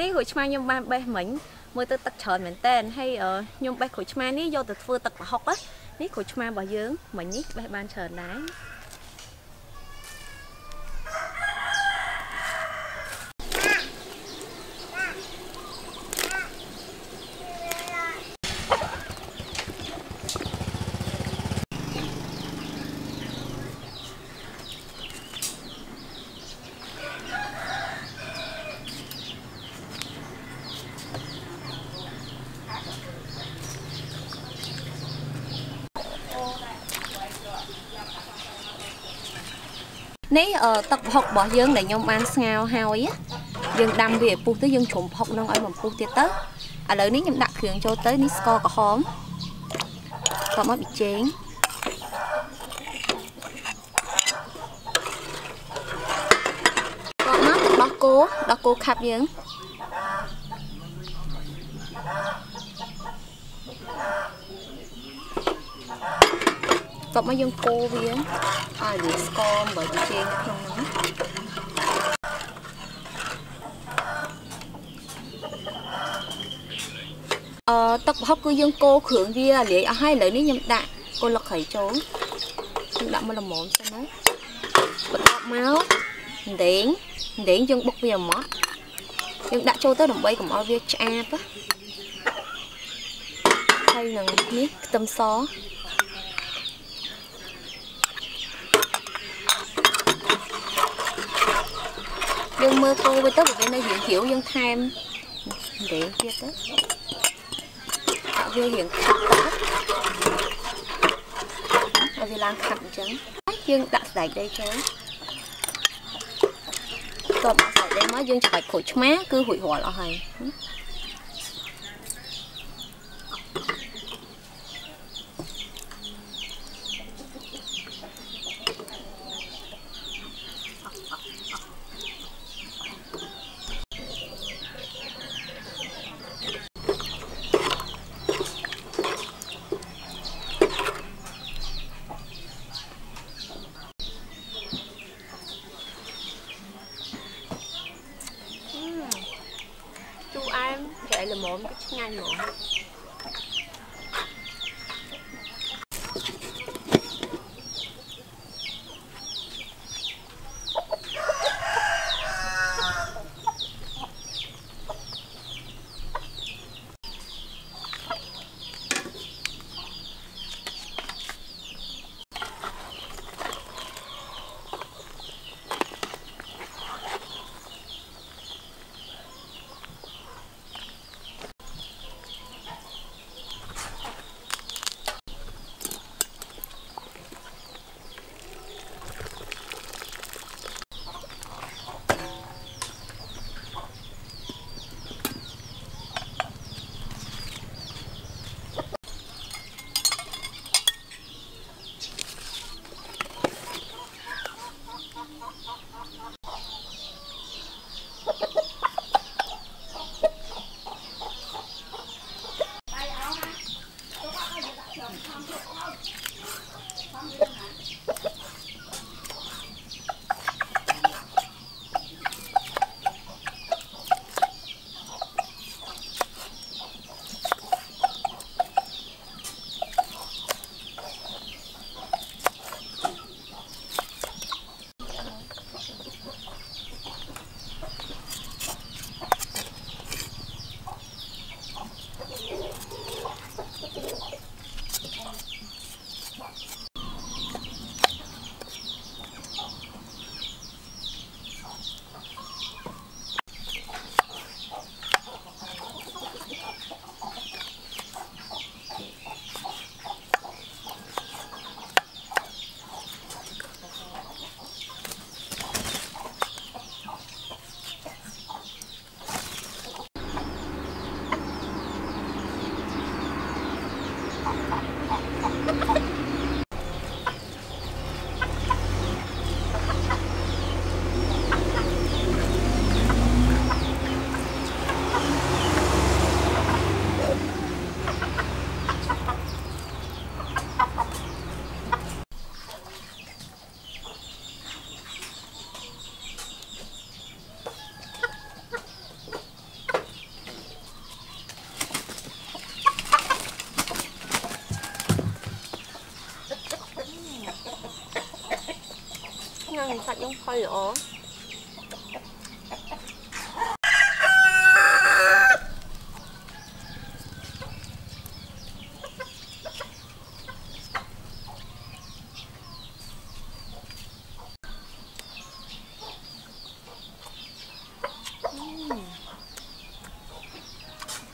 នេះក្រូចឆ្មាខ្ញុំបានបេះមិញមើលទៅទឹកច្រើនមែនតើហើយខ្ញុំបេះក្រូចឆ្មានេះយកទៅធ្វើទឹកប្រហុកនេះក្រូចឆ្មារបស់យើងមិញនេះបេះបានច្រើនដែរ នេះទឹកប្រហុករបស់យើងដែលខ្ញុំបានស្ងោរហើយយើងដាំវាឲ្យពុះទៅយើងជ្រុំប្រហុកនឹងឲ្យបំពុះទៀតទៅឥឡូវនេះខ្ញុំដាក់គ្រឿងចូលទៅនេះស្ករក្រហមក៏មកប៊ីចេងក៏មកទឹកដោះគោដោះគោខាប់យើង បមកយើងកូរវាឲ្យវាស្ករអំបិលជែងក្នុងហ្នឹងអឺទឹកប្រហុកគឺយើងកូរគ្រឿងវាលាយអស់ហើយឥឡូវនេះខ្ញុំដាក់គល់លឹកត្រីចូលខ្ញុំដាក់មកល្មមសិនណាបន្ទាប់មកដេងដេងយើងបុកវាឲ្យម៉ត់យើងដាក់ចូលទៅដើម្បីកុំឲ្យវាឆ្អាបហើយនឹងនេះខ្ទឹមស យើងមើលគោវាទៅវានៅរៀងជ្រាវយើងថែមដេងទៀតទៅដាក់វារៀងខាត់ទៅឲ្យវាឡើងខាត់អញ្ចឹងយើងដាក់ស្បែកដីចូលតបដាក់ស្បែកដីមកយើងច្របាច់ក្រូចឆ្មាគឺរួចរាល់អស់ហើយ ハハハハ! 사용하여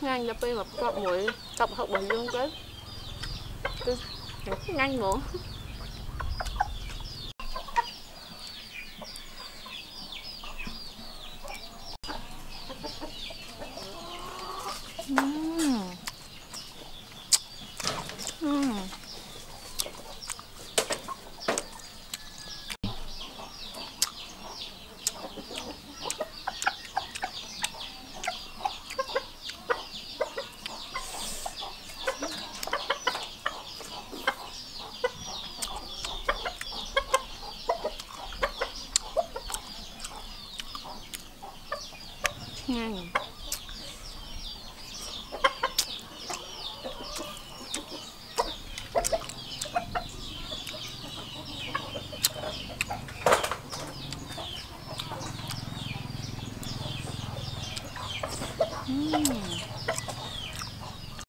ngang cho pin một cặp mũi, cặp học bình dương chứ ngang nữa 嗯嗯。嗯。哼。